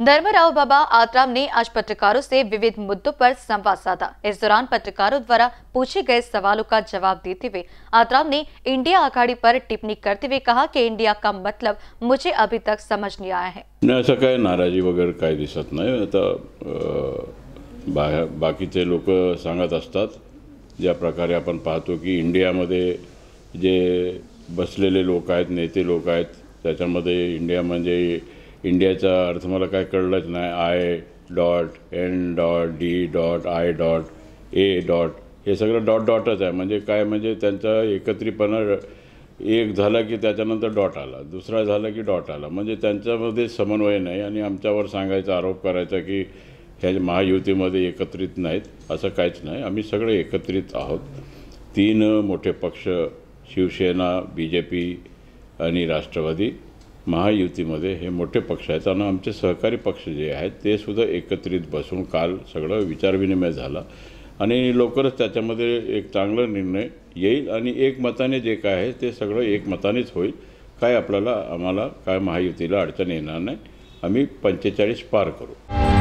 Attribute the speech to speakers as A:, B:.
A: धर्मराव बाबा आतराम ने आज पत्रकारों से विविध मुद्दों पर संवाद साधा। इस दौरान पत्रकारों द्वारा पूछे गए सवालों का जवाब देते हुए आतराम ने इंडिया अखाड़ी पर टिप्पणी करते हुए कहा कि इंडिया का मतलब मुझे अभी तक समझ नहीं आया है।
B: असं काय नाराजी वगैरे काय दिसत नाही अ, बा बाकीचे लोक सांगत असतात ज्या प्रकारे आपण पाहतो की इंडियामध्ये जे बसलेले लोक आहेत त्याच्यामध्ये इंडिया म्हणजे इंडियाचा अर्थ मला काय कळलंच नाही. I dot N dot D dot I dot A dot हे सगळं डॉट डॉटच आहे. म्हणजे काय? म्हणजे त्यांचा एकत्रितपणा एक झाला की त्याच्यानंतर डॉट आला. दुसरा झाला की डॉट आला. म्हणजे त्यांच्यामध्ये समन्वय नाही आणि आमच्यावर सांगायचा आरोप करायचा की ह्या महायुतीमध्ये एकत्रित नाहीत. असं काहीच नाही. आम्ही सगळे एकत्रित आहोत. तीन मोठे पक्ष शिवसेना बी जे पी आणि राष्ट्रवादी. महायुतीमध्ये हे मोठे पक्ष आहेत. आणि आमचे सहकारी पक्ष जे आहेत ते सुद्धा एकत्रित बसून काल सगळं विचारविनिमय झाला. आणि लवकरच त्याच्यामध्ये एक चांगला निर्णय येईल आणि एकमताने जे काय आहे ते सगळं एकमतानेच होईल. काय आपल्याला आम्हाला काय महायुतीला अडचण येणार नाही. आम्ही पंचेचाळीस पार करू.